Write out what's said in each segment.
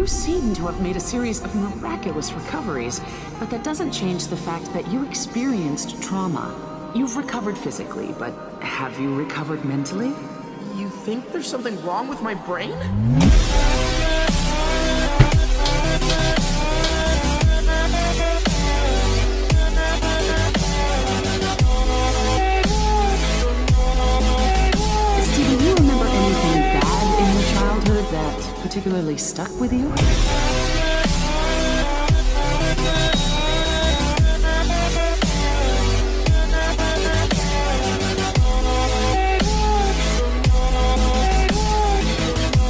You seem to have made a series of miraculous recoveries, but that doesn't change the fact that you experienced trauma. You've recovered physically, but have you recovered mentally? You think there's something wrong with my brain? Particularly stuck with you?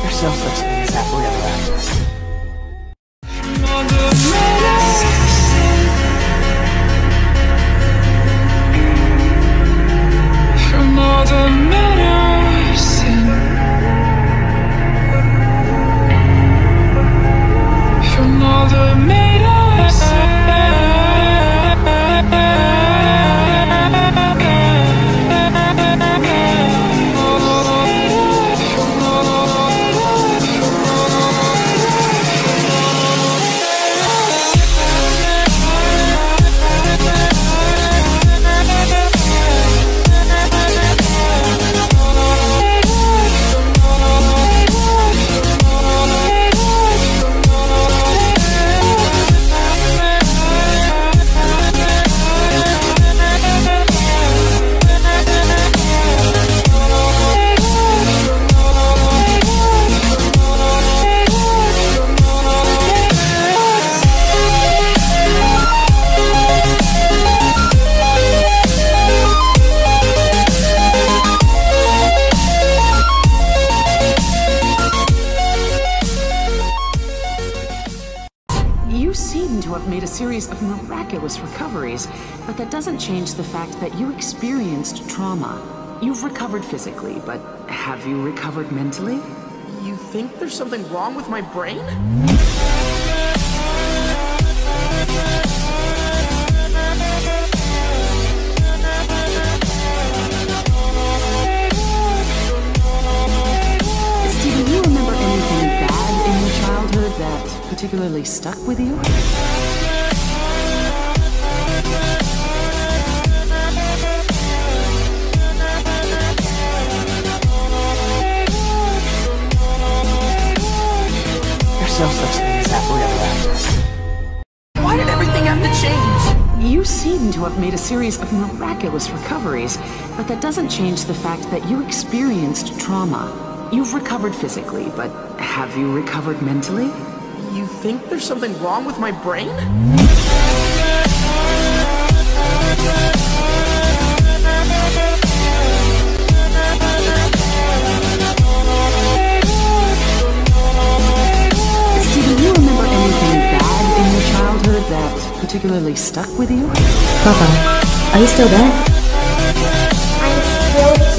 There's no such thing as happily ever after. Made a series of miraculous recoveries, but that doesn't change the fact that you experienced trauma. You've recovered physically, but have you recovered mentally? You think there's something wrong with my brain? Steve, do you remember anything bad in your childhood that particularly stuck with you? No such thing as ever after. Why did everything have to change? You seem to have made a series of miraculous recoveries, but that doesn't change the fact that you experienced trauma. You've recovered physically, but have you recovered mentally? You think there's something wrong with my brain? particularly stuck with you? Papa, are you still there? I'm still